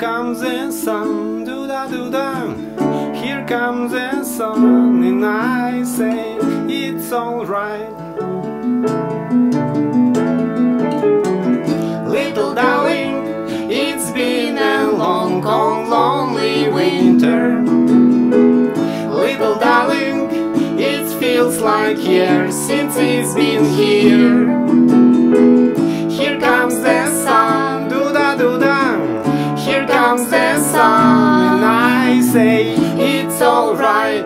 the sun, do da do da. Here comes the sun, and I say it's alright. Little darling, it's been a long, cold, lonely winter. Little darling, it feels like years since it's been. Here say it's alright.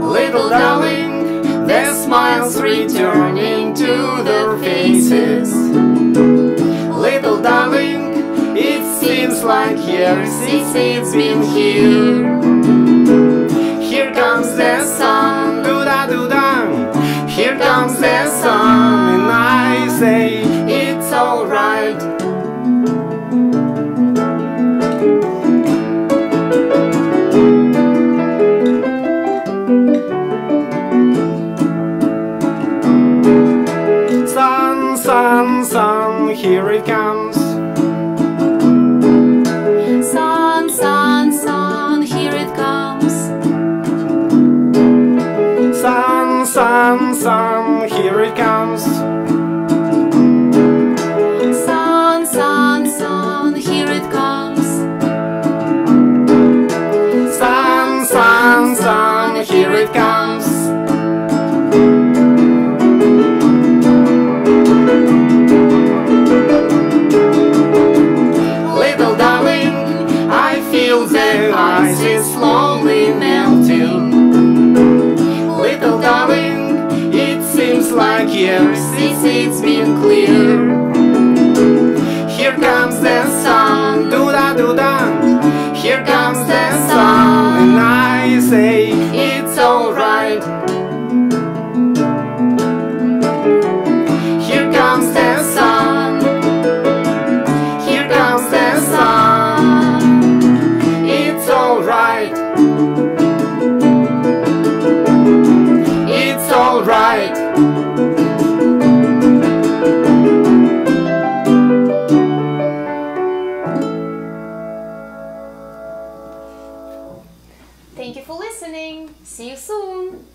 Little darling, the smiles returning to their faces. Little darling, it seems like years since it's been. Here sun, here it comes. Sun, sun, sun, here it comes. Sun, sun, sun, here it comes. Sun, sun, sun, here it comes. Sun, sun, sun, here it comes. I feel the ice is slowly melting. Little darling, it seems like years since it's been clear. Here comes the sun, do da do da. Here comes the sun, and I say it's alright. Thank you for listening. See you soon.